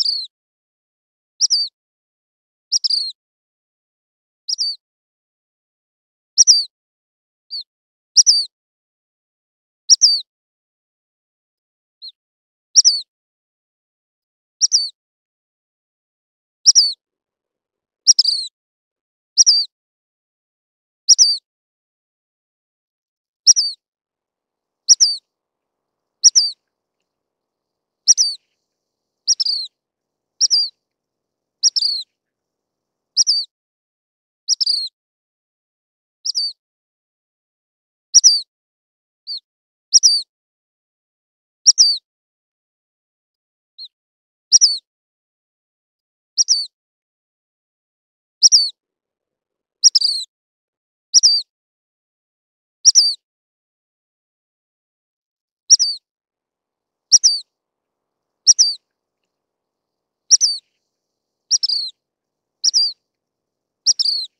you you